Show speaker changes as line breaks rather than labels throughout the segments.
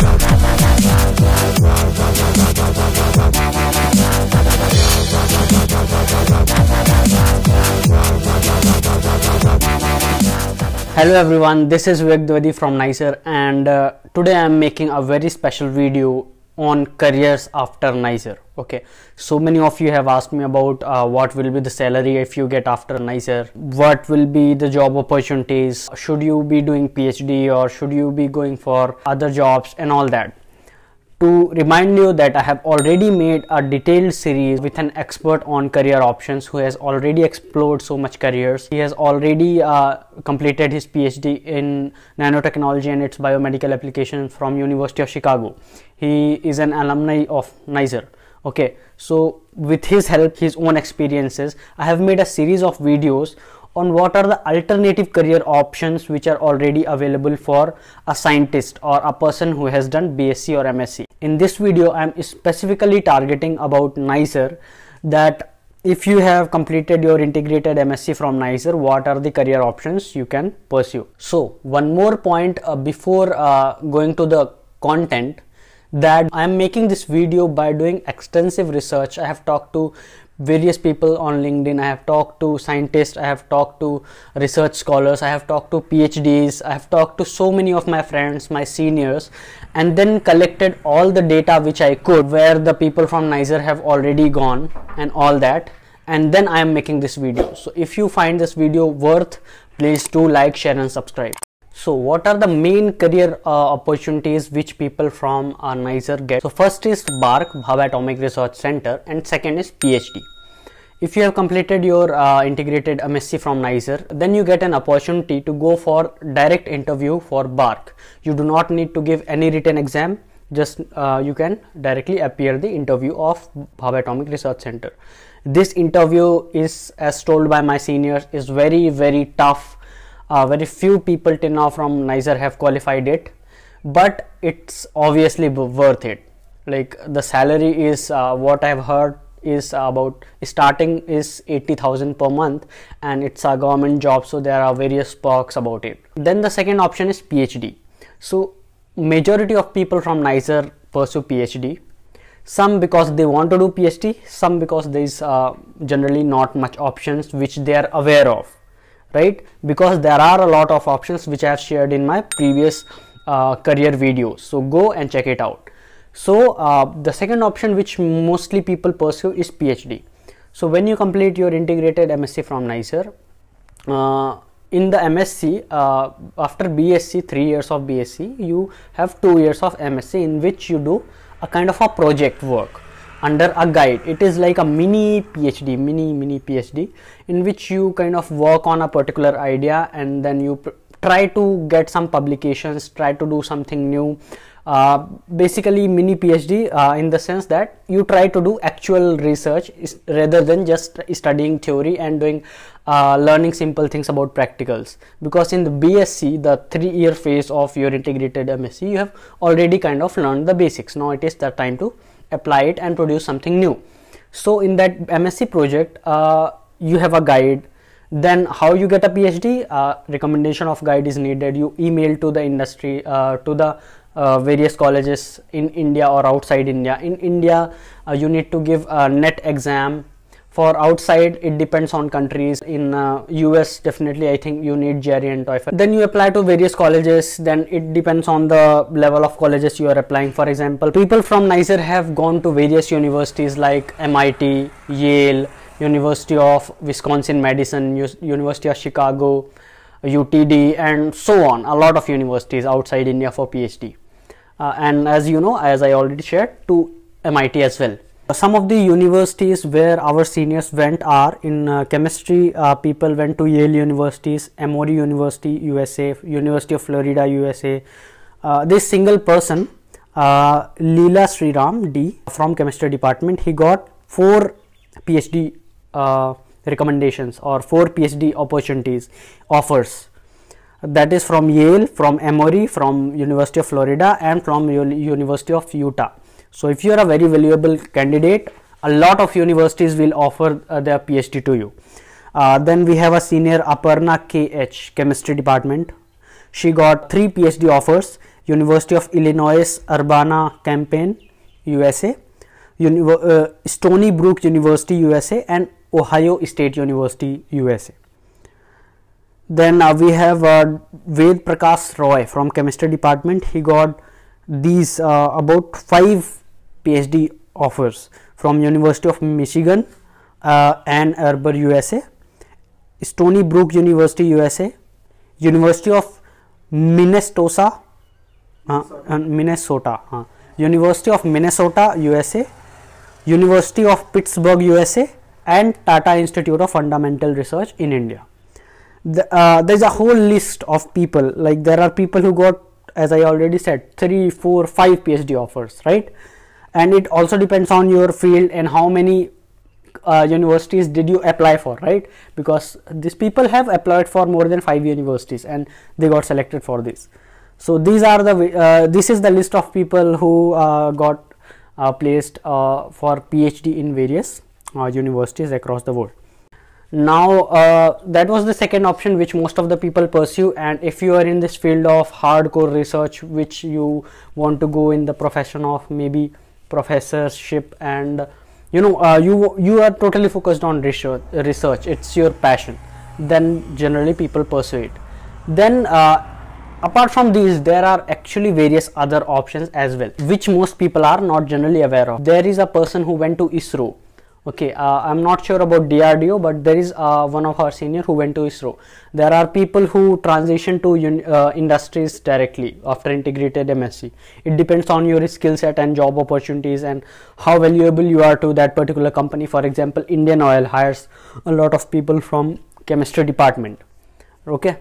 Hello everyone, this is Vivek from NISER and uh, today I am making a very special video on careers after NISER. Okay, so many of you have asked me about uh, what will be the salary if you get after NISER, what will be the job opportunities, should you be doing PhD or should you be going for other jobs and all that to remind you that I have already made a detailed series with an expert on career options who has already explored so much careers. He has already uh, completed his PhD in nanotechnology and its biomedical applications from University of Chicago. He is an alumni of NISER. Okay, so with his help, his own experiences, I have made a series of videos on what are the alternative career options which are already available for a scientist or a person who has done BSc or MSc. In this video, I am specifically targeting about NISER that if you have completed your integrated MSc from NISER, what are the career options you can pursue? So, one more point uh, before uh, going to the content that I am making this video by doing extensive research. I have talked to various people on linkedin. I have talked to scientists i have talked to research scholars i have talked to phds i have talked to so many of my friends my seniors and then collected all the data which i could where the people from NISER have already gone and all that and then i am making this video. So if you find this video worth please do like share and subscribe so what are the main career uh, opportunities which people from uh, get? So first is BARC, Bhabha Atomic Research Center and second is PhD. If you have completed your uh, integrated MSc from NISER, then you get an opportunity to go for direct interview for BARC. You do not need to give any written exam, just uh, you can directly appear the interview of Bhabha Atomic Research Center. This interview is as told by my seniors is very very tough uh, very few people till now from NISER have qualified it but it's obviously worth it. Like the salary is uh, what I've heard is about starting is 80,000 per month and it's a government job so there are various perks about it. Then the second option is PhD so majority of people from NISER pursue PhD some because they want to do PhD some because there is uh, generally not much options which they are aware of right? Because there are a lot of options which I have shared in my previous uh, career videos. So go and check it out. So uh, the second option which mostly people pursue is PhD so when you complete your integrated MSc from NISER uh, in the MSc uh, after BSc 3 years of BSc you have 2 years of MSc in which you do a kind of a project work under a guide. It is like a mini phd mini mini phd in which you kind of work on a particular idea and then you try to get some publications try to do something new. Uh, basically mini phd uh, in the sense that you try to do actual research rather than just studying theory and doing uh, learning simple things about practicals. Because in the bsc the three year phase of your integrated msc you have already kind of learned the basics. Now it is the time to apply it and produce something new. So in that msc project uh, you have a guide. Then how you get a phd uh, recommendation of guide is needed. You email to the industry uh, to the uh, various colleges in india or outside india. In india uh, you need to give a net exam for outside it depends on countries. In uh, us definitely i think you need GRE and TOEFL then you apply to various colleges then it depends on the level of colleges you are applying. For example people from NISER have gone to various universities like MIT Yale University of Wisconsin Madison University of Chicago UTD and so on. A lot of universities outside India for PhD uh, and as you know as I already shared to MIT as well some of the universities where our seniors went are in uh, chemistry uh, people went to Yale universities Emory University USA University of Florida USA uh, this single person uh, Leela Sriram D from chemistry department he got four PhD uh, recommendations or four PhD opportunities offers. That is from Yale from Emory from University of Florida and from University of Utah so if you are a very valuable candidate, a lot of universities will offer uh, their PhD to you. Uh, then we have a senior Aparna KH chemistry department. She got three PhD offers University of Illinois Urbana-Champaign, USA, uh, Stony Brook University, USA, and Ohio State University, USA. Then uh, we have uh, Ved Prakash Roy from chemistry department. He got these uh, about five PhD offers from University of Michigan, uh, Ann Arbor, USA, Stony Brook University, USA, University of Minnesota, uh, and Minnesota, uh, University of Minnesota, USA, University of Pittsburgh, USA, and Tata Institute of Fundamental Research in India. The, uh, there's a whole list of people. Like there are people who got, as I already said, three, four, five PhD offers, right? And it also depends on your field and how many uh, universities did you apply for right? Because these people have applied for more than five universities and they got selected for this. So these are the uh, this is the list of people who uh, got uh, placed uh, for phd in various uh, universities across the world. Now that was the second option which most of the people pursue. And if you are in this field of hardcore research which you want to go in the profession of maybe professorship and you know uh, you you are totally focused on research research. It's your passion. Then generally people pursue it then uh, apart from these there are actually various other options as well which most people are not generally aware of. There is a person who went to isro okay uh, i'm not sure about drdo but there is uh, one of our senior who went to isro. There are people who transition to uh, industries directly after integrated msc it depends on your skill set and job opportunities and how valuable you are to that particular company. For example indian oil hires a lot of people from chemistry department. Okay?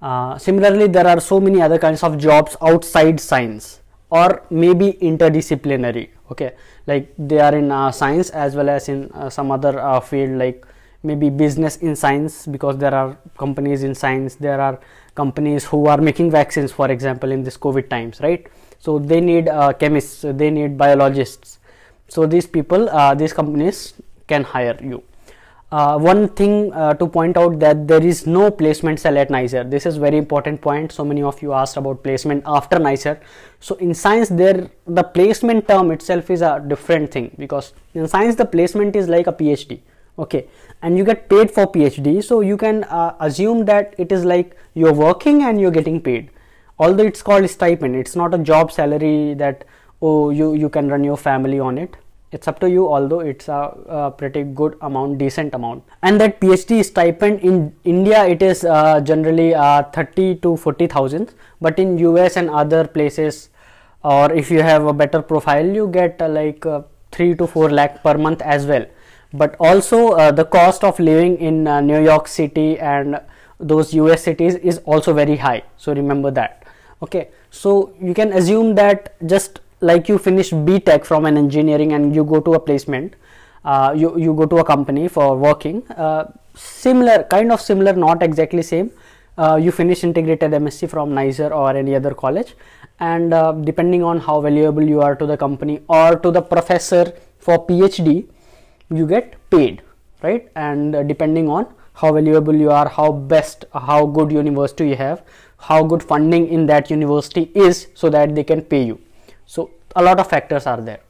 Uh, similarly there are so many other kinds of jobs outside science or maybe interdisciplinary okay? Like they are in uh, science as well as in uh, some other uh, field like maybe business in science because there are companies in science there are companies who are making vaccines for example in this covid times right? So they need uh, chemists they need biologists. So these people uh, these companies can hire you uh, one thing uh, to point out that there is no placement cell at NISER. This is very important point. So many of you asked about placement after NISER. So in science, there the placement term itself is a different thing because in science the placement is like a PhD. Okay, and you get paid for PhD, so you can uh, assume that it is like you're working and you're getting paid. Although it's called stipend, it's not a job salary that oh you you can run your family on it it's up to you although it's a, a, pretty good amount decent amount. And that phd stipend in india it is uh, generally uh, 30 to 40 thousand. But in us and other places or if you have a better profile you get uh, like uh, 3 to 4 lakh per month as well. But also uh, the cost of living in uh, new york city and those us cities is also very high. So remember that. Okay. So you can assume that just like you finish BTech from an engineering and you go to a placement, uh, you, you go to a company for working, uh, similar, kind of similar, not exactly same. Uh, you finish integrated MSc from NISER or any other college and uh, depending on how valuable you are to the company or to the professor for PhD, you get paid, right? And depending on how valuable you are, how best, how good university you have, how good funding in that university is so that they can pay you so a lot of factors are there.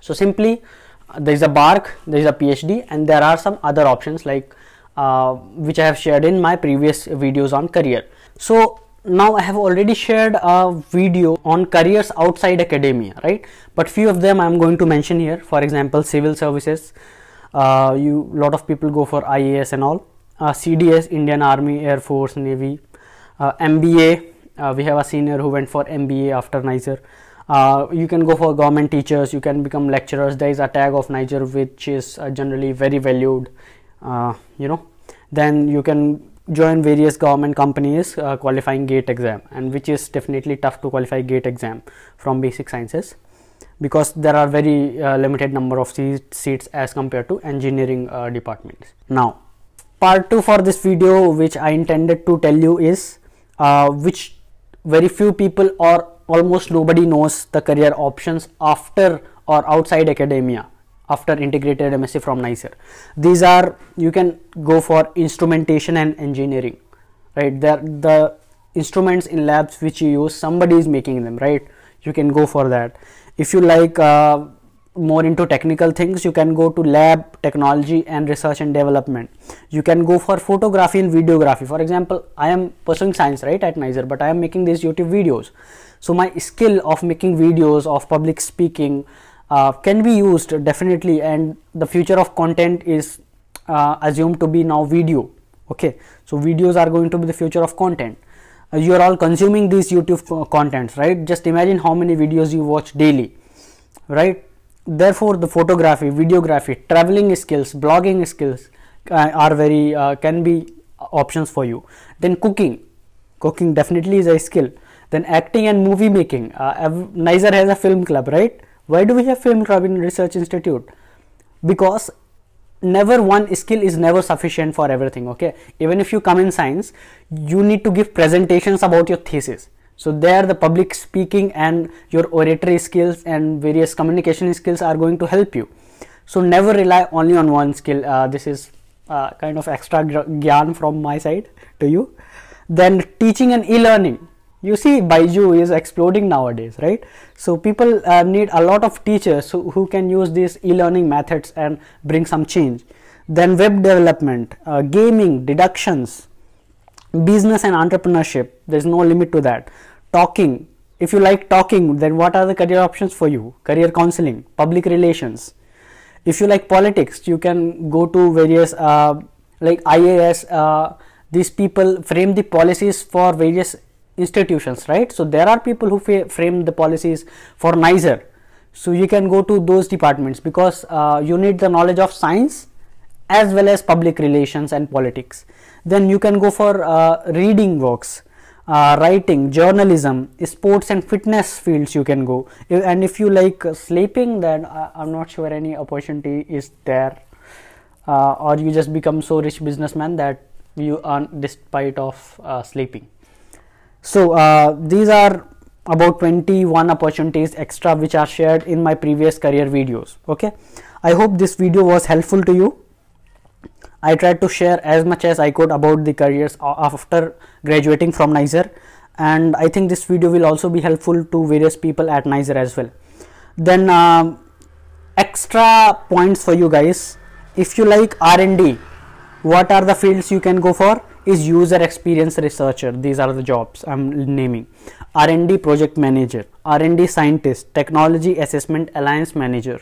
So simply uh, there is a BARC there is a phd and there are some other options like uh, which i have shared in my previous videos on career. So now i have already shared a video on careers outside academia right? But few of them i am going to mention here. For example civil services. Uh, you lot of people go for ias and all. Uh, cds indian army air force navy. Uh, mba uh, we have a senior who went for mba after NISER uh, you can go for government teachers. You can become lecturers. There is a tag of NISER which is uh, generally very valued uh, you know. Then you can join various government companies uh, qualifying gate exam and which is definitely tough to qualify gate exam from basic sciences because there are very uh, limited number of seats as compared to engineering uh, departments. Now part 2 for this video which i intended to tell you is which very few people or almost nobody knows the career options after or outside academia after integrated MSc from NISER. These are you can go for instrumentation and engineering, right? There the instruments in labs which you use somebody is making them right you can go for that if you like uh, more into technical things you can go to lab technology and research and development. You can go for photography and videography. For example i am pursuing science right at NISER but i am making these youtube videos. So my skill of making videos of public speaking uh, can be used definitely and the future of content is uh, assumed to be now video okay? So videos are going to be the future of content. Uh, you are all consuming these youtube contents right? Just imagine how many videos you watch daily right therefore the photography videography traveling skills blogging skills uh, are very uh, can be options for you. Then cooking. Cooking definitely is a skill. Then acting and movie making. Uh, has a film club right? Why do we have film club in research institute? Because never one skill is never sufficient for everything okay? Even if you come in science you need to give presentations about your thesis so there the public speaking and your oratory skills and various communication skills are going to help you. So never rely only on one skill. Uh, this is uh, kind of extra gyan from my side to you. Then teaching and e-learning. You see Byju is exploding nowadays right? So people uh, need a lot of teachers who, who can use these e-learning methods and bring some change. Then web development uh, gaming deductions business and entrepreneurship there's no limit to that. Talking if you like talking then what are the career options for you? Career counseling public relations. If you like politics you can go to various uh, like ias uh, these people frame the policies for various institutions right? So there are people who frame the policies for NISER so you can go to those departments because uh, you need the knowledge of science as well as public relations and politics then you can go for uh, reading works uh, writing journalism sports and fitness fields you can go. And if you like sleeping then i'm not sure any opportunity is there. Uh, or you just become so rich businessman that you earn despite of uh, sleeping. So uh, these are about 21 opportunities extra which are shared in my previous career videos. Okay? I hope this video was helpful to you i tried to share as much as i could about the careers after graduating from NISER and i think this video will also be helpful to various people at NISER as well. Then uh, extra points for you guys. If you like r&d what are the fields you can go for? Is user experience researcher. These are the jobs i'm naming. R&d project manager r&d scientist technology assessment alliance manager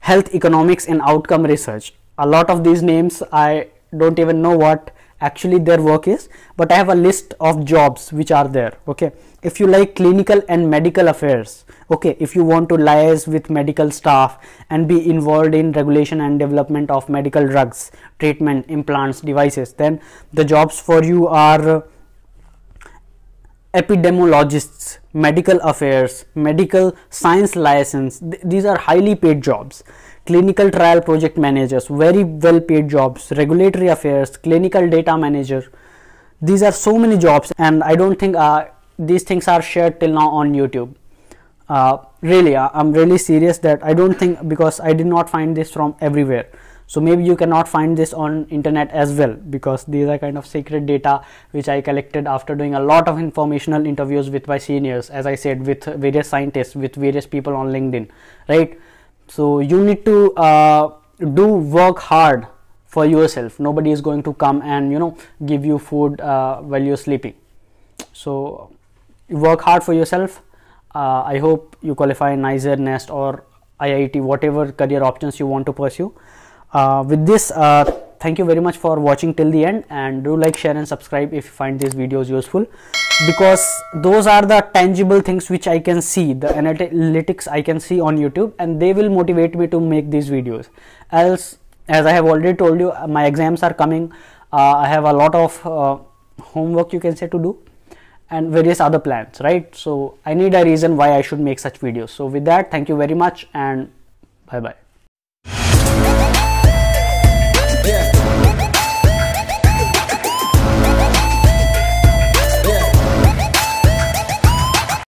health economics and outcome research a lot of these names i don't even know what actually their work is but i have a list of jobs which are there okay? If you like clinical and medical affairs okay if you want to liaise with medical staff and be involved in regulation and development of medical drugs treatment implants devices then the jobs for you are epidemiologists medical affairs medical science liaisons. Th these are highly paid jobs clinical trial project managers very well paid jobs regulatory affairs clinical data manager these are so many jobs and i don't think uh, these things are shared till now on youtube. Uh, really uh, i'm really serious that i don't think because i did not find this from everywhere. So maybe you cannot find this on internet as well because these are kind of secret data which i collected after doing a lot of informational interviews with my seniors as i said with various scientists with various people on linkedin right so you need to uh, do work hard for yourself. Nobody is going to come and you know give you food uh, while you're sleeping. So work hard for yourself. Uh, i hope you qualify NISER nest or iit whatever career options you want to pursue. Uh, with this uh, thank you very much for watching till the end and do like share and subscribe if you find these videos useful. Because those are the tangible things which I can see the analytics I can see on YouTube and they will motivate me to make these videos. Else as I have already told you my exams are coming. Uh, I have a lot of uh, homework you can say to do and various other plans right? So I need a reason why I should make such videos. So with that thank you very much and bye bye